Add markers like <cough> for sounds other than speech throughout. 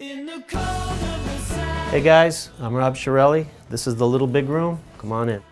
Hey guys, I'm Rob Chiarelli. This is the Little Big Room. Come on in.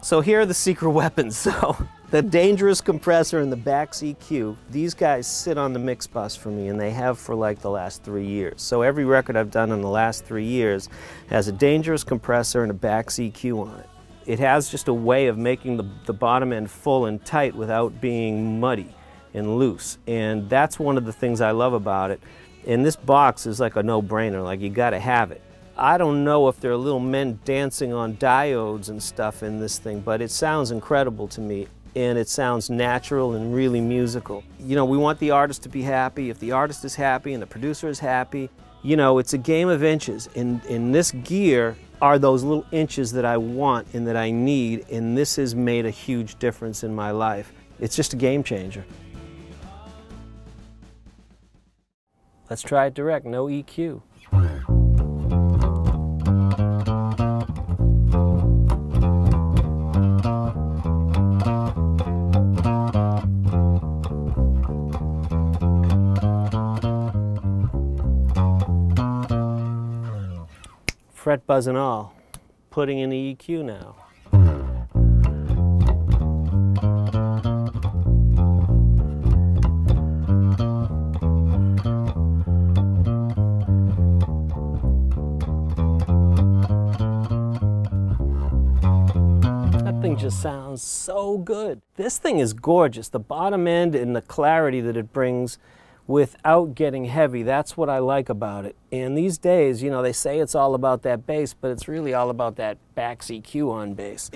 So here are the secret weapons. <laughs> So the dangerous compressor and the Bax EQ, these guys sit on the mix bus for me and they have for like the last three years. So every record I've done in the last three years has a dangerous compressor and a Bax EQ on it. It has just a way of making the, the bottom end full and tight without being muddy and loose. And that's one of the things I love about it. And this box is like a no-brainer, like you gotta have it. I don't know if there are little men dancing on diodes and stuff in this thing, but it sounds incredible to me and it sounds natural and really musical. You know, we want the artist to be happy. If the artist is happy and the producer is happy, you know, it's a game of inches. In, in this gear are those little inches that I want and that I need, and this has made a huge difference in my life. It's just a game changer. Let's try it direct, no EQ. Fret buzz and all, putting in the EQ now. That thing just sounds so good. This thing is gorgeous. The bottom end and the clarity that it brings without getting heavy. That's what I like about it. And these days, you know, they say it's all about that bass, but it's really all about that Bax EQ on bass.